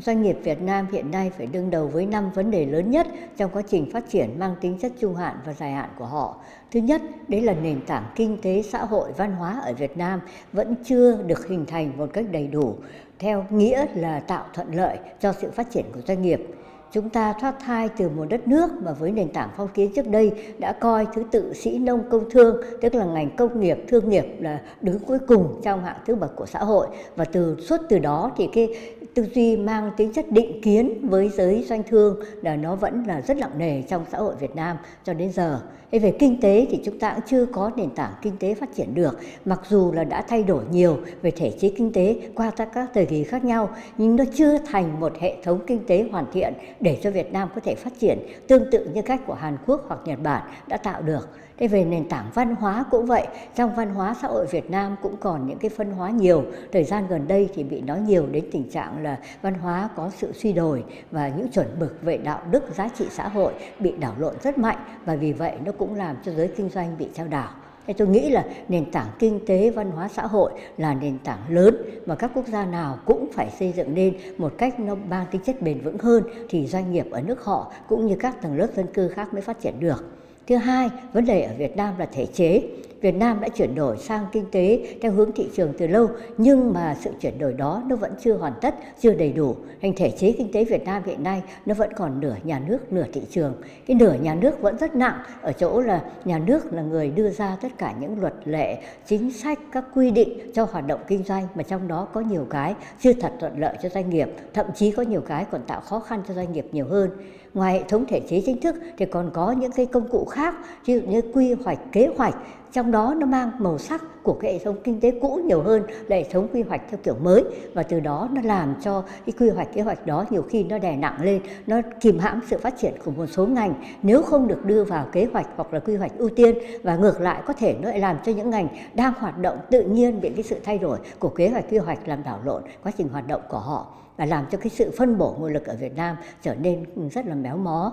Doanh nghiệp Việt Nam hiện nay phải đương đầu với năm vấn đề lớn nhất trong quá trình phát triển mang tính chất trung hạn và dài hạn của họ. Thứ nhất, đấy là nền tảng kinh tế, xã hội, văn hóa ở Việt Nam vẫn chưa được hình thành một cách đầy đủ, theo nghĩa là tạo thuận lợi cho sự phát triển của doanh nghiệp. Chúng ta thoát thai từ một đất nước mà với nền tảng phong kiến trước đây đã coi thứ tự sĩ nông công thương, tức là ngành công nghiệp, thương nghiệp là đứng cuối cùng trong hạng thứ bậc của xã hội. Và từ suốt từ đó thì cái tư duy mang tính chất định kiến với giới doanh thương là nó vẫn là rất nặng nề trong xã hội Việt Nam cho đến giờ. Thế về kinh tế thì chúng ta cũng chưa có nền tảng kinh tế phát triển được, mặc dù là đã thay đổi nhiều về thể chế kinh tế qua các thời kỳ khác nhau, nhưng nó chưa thành một hệ thống kinh tế hoàn thiện để cho Việt Nam có thể phát triển tương tự như cách của Hàn Quốc hoặc Nhật Bản đã tạo được. Thế về nền tảng văn hóa cũng vậy, trong văn hóa xã hội Việt Nam cũng còn những cái phân hóa nhiều. Thời gian gần đây thì bị nói nhiều đến tình trạng là văn hóa có sự suy đồi và những chuẩn mực về đạo đức giá trị xã hội bị đảo lộn rất mạnh và vì vậy nó cũng làm cho giới kinh doanh bị trao đảo. Thế tôi nghĩ là nền tảng kinh tế, văn hóa xã hội là nền tảng lớn mà các quốc gia nào cũng phải xây dựng nên một cách nó mang tính chất bền vững hơn thì doanh nghiệp ở nước họ cũng như các tầng lớp dân cư khác mới phát triển được. Thứ hai, vấn đề ở Việt Nam là thể chế. Việt Nam đã chuyển đổi sang kinh tế theo hướng thị trường từ lâu nhưng mà sự chuyển đổi đó nó vẫn chưa hoàn tất, chưa đầy đủ. Hành thể chế kinh tế Việt Nam hiện nay nó vẫn còn nửa nhà nước, nửa thị trường. Cái nửa nhà nước vẫn rất nặng ở chỗ là nhà nước là người đưa ra tất cả những luật lệ, chính sách, các quy định cho hoạt động kinh doanh mà trong đó có nhiều cái chưa thật thuận lợi cho doanh nghiệp, thậm chí có nhiều cái còn tạo khó khăn cho doanh nghiệp nhiều hơn ngoài hệ thống thể chế chính thức thì còn có những cái công cụ khác, ví dụ như quy hoạch, kế hoạch. Trong đó nó mang màu sắc của cái hệ thống kinh tế cũ nhiều hơn là hệ thống quy hoạch theo kiểu mới. Và từ đó nó làm cho cái quy hoạch, kế hoạch đó nhiều khi nó đè nặng lên, nó kìm hãm sự phát triển của một số ngành. Nếu không được đưa vào kế hoạch hoặc là quy hoạch ưu tiên, và ngược lại có thể nó lại làm cho những ngành đang hoạt động tự nhiên bị cái sự thay đổi của kế hoạch, quy hoạch làm đảo lộn quá trình hoạt động của họ và làm cho cái sự phân bổ nguồn lực ở Việt Nam trở nên rất là méo mó.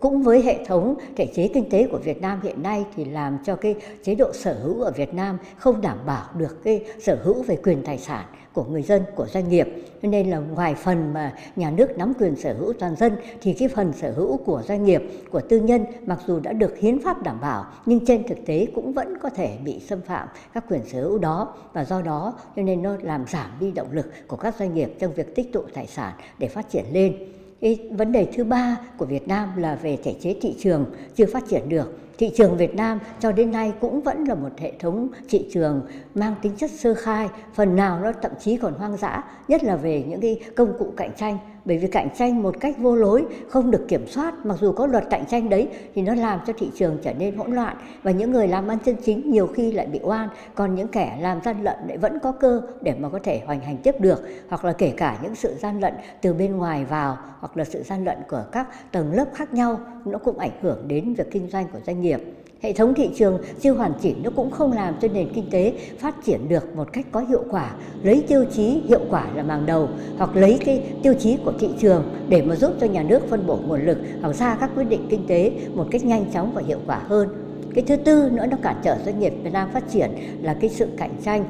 Cũng với hệ thống thể chế kinh tế của Việt Nam hiện nay thì làm cho cái chế độ sở hữu ở Việt Nam không đảm bảo được cái sở hữu về quyền tài sản của người dân, của doanh nghiệp. Cho nên là ngoài phần mà nhà nước nắm quyền sở hữu toàn dân thì cái phần sở hữu của doanh nghiệp, của tư nhân mặc dù đã được hiến pháp đảm bảo nhưng trên thực tế cũng vẫn có thể bị xâm phạm các quyền sở hữu đó và do đó cho nên nó làm giảm đi động lực của các doanh nghiệp trong việc tích tụ tài sản để phát triển lên. Cái vấn đề thứ ba của Việt Nam là về thể chế thị trường chưa phát triển được thị trường Việt Nam cho đến nay cũng vẫn là một hệ thống thị trường mang tính chất sơ khai, phần nào nó thậm chí còn hoang dã, nhất là về những cái công cụ cạnh tranh. Bởi vì cạnh tranh một cách vô lối không được kiểm soát mặc dù có luật cạnh tranh đấy thì nó làm cho thị trường trở nên hỗn loạn và những người làm ăn chân chính nhiều khi lại bị oan. Còn những kẻ làm gian lận lại vẫn có cơ để mà có thể hoành hành tiếp được hoặc là kể cả những sự gian lận từ bên ngoài vào hoặc là sự gian lận của các tầng lớp khác nhau nó cũng ảnh hưởng đến việc kinh doanh của doanh nghiệp hệ thống thị trường chưa hoàn chỉnh nó cũng không làm cho nền kinh tế phát triển được một cách có hiệu quả. Lấy tiêu chí hiệu quả là hàng đầu, hoặc lấy cái tiêu chí của thị trường để mà giúp cho nhà nước phân bổ nguồn lực hoặc ra các quyết định kinh tế một cách nhanh chóng và hiệu quả hơn. Cái thứ tư nữa nó cản trở doanh nghiệp Việt Nam phát triển là cái sự cạnh tranh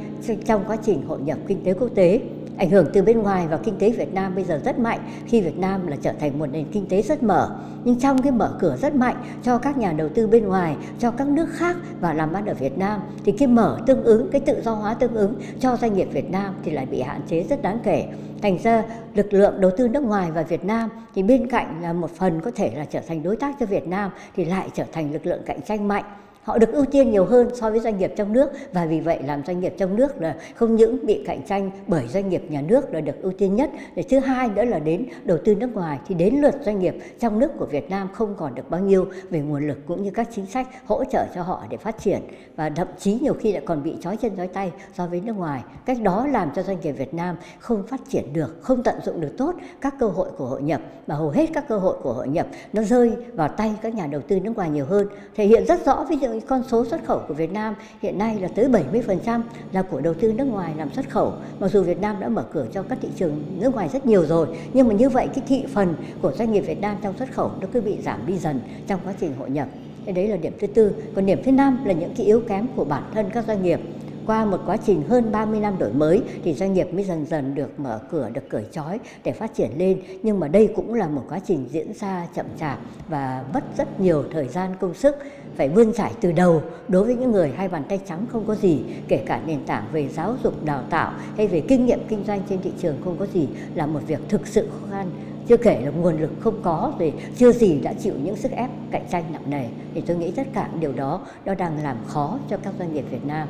trong quá trình hội nhập kinh tế quốc tế ảnh hưởng từ bên ngoài vào kinh tế Việt Nam bây giờ rất mạnh, khi Việt Nam là trở thành một nền kinh tế rất mở. Nhưng trong cái mở cửa rất mạnh cho các nhà đầu tư bên ngoài, cho các nước khác và làm ăn ở Việt Nam, thì cái mở tương ứng, cái tự do hóa tương ứng cho doanh nghiệp Việt Nam thì lại bị hạn chế rất đáng kể. Thành ra, lực lượng đầu tư nước ngoài vào Việt Nam thì bên cạnh là một phần có thể là trở thành đối tác cho Việt Nam thì lại trở thành lực lượng cạnh tranh mạnh họ được ưu tiên nhiều hơn so với doanh nghiệp trong nước và vì vậy làm doanh nghiệp trong nước là không những bị cạnh tranh bởi doanh nghiệp nhà nước là được ưu tiên nhất. Để thứ hai nữa là đến đầu tư nước ngoài, thì đến lượt doanh nghiệp trong nước của Việt Nam không còn được bao nhiêu về nguồn lực cũng như các chính sách hỗ trợ cho họ để phát triển. Và thậm chí nhiều khi lại còn bị trói chân trói tay so với nước ngoài. Cách đó làm cho doanh nghiệp Việt Nam không phát triển được, không tận dụng được tốt các cơ hội của hội nhập. Mà hầu hết các cơ hội của hội nhập nó rơi vào tay các nhà đầu tư nước ngoài nhiều hơn. Thể hiện rất rõ ví dụ con số xuất khẩu của Việt Nam hiện nay là tới 70% là của đầu tư nước ngoài làm xuất khẩu. Mặc dù Việt Nam đã mở cửa cho các thị trường nước ngoài rất nhiều rồi, nhưng mà như vậy cái thị phần của doanh nghiệp Việt Nam trong xuất khẩu nó cứ bị giảm đi dần trong quá trình hội nhập. Thế đấy là điểm thứ tư. Còn điểm thứ năm là những cái yếu kém của bản thân các doanh nghiệp qua một quá trình hơn 30 năm đổi mới thì doanh nghiệp mới dần dần được mở cửa, được cởi trói để phát triển lên. Nhưng mà đây cũng là một quá trình diễn ra chậm chạp và mất rất nhiều thời gian công sức. Phải vươn trải từ đầu đối với những người hai bàn tay trắng không có gì kể cả nền tảng về giáo dục đào tạo hay về kinh nghiệm kinh doanh trên thị trường không có gì là một việc thực sự khó khăn. Chưa kể là nguồn lực không có rồi, chưa gì đã chịu những sức ép cạnh tranh nặng nề. Thì tôi nghĩ tất cả điều đó nó đang làm khó cho các doanh nghiệp Việt Nam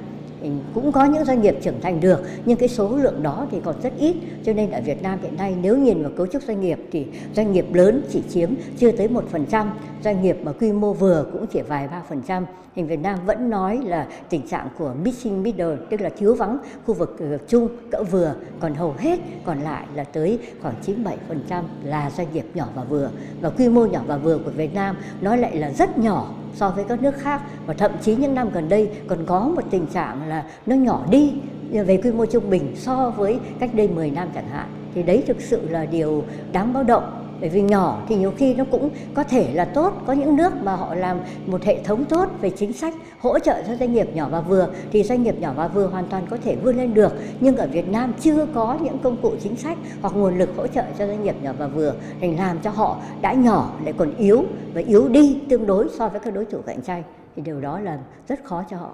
cũng có những doanh nghiệp trưởng thành được, nhưng cái số lượng đó thì còn rất ít. Cho nên ở Việt Nam hiện nay nếu nhìn vào cấu trúc doanh nghiệp thì doanh nghiệp lớn chỉ chiếm chưa tới một phần trăm, doanh nghiệp mà quy mô vừa cũng chỉ vài ba phần trăm. Thì Việt Nam vẫn nói là tình trạng của missing middle, tức là thiếu vắng khu vực ờ, chung trung cỡ vừa, còn hầu hết, còn lại là tới khoảng 97 phần trăm là doanh nghiệp nhỏ và vừa. Và quy mô nhỏ và vừa của Việt Nam nó lại là rất nhỏ so với các nước khác. Và thậm chí những năm gần đây còn có một tình trạng là nó nhỏ đi về quy mô trung bình so với cách đây 10 năm chẳng hạn. Thì đấy thực sự là điều đáng báo động bởi vì nhỏ thì nhiều khi nó cũng có thể là tốt, có những nước mà họ làm một hệ thống tốt về chính sách hỗ trợ cho doanh nghiệp nhỏ và vừa thì doanh nghiệp nhỏ và vừa hoàn toàn có thể vươn lên được. Nhưng ở Việt Nam chưa có những công cụ chính sách hoặc nguồn lực hỗ trợ cho doanh nghiệp nhỏ và vừa thành làm cho họ đã nhỏ lại còn yếu và yếu đi tương đối so với các đối thủ cạnh tranh thì điều đó là rất khó cho họ.